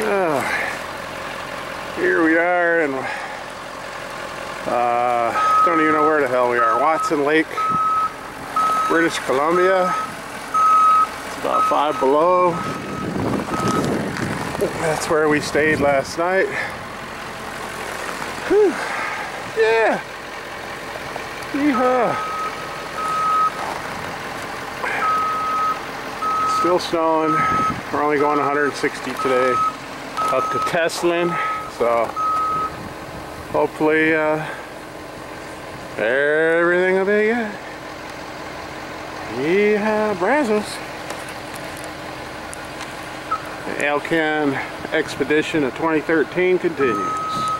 Oh, here we are, and uh, don't even know where the hell we are. Watson Lake, British Columbia. It's about five below. That's where we stayed last night. Whew. Yeah. Yeehaw. Still snowing. We're only going 160 today up to Teslin. So hopefully uh, everything will be good. Yeah, Brazos. The Alcan expedition of 2013 continues.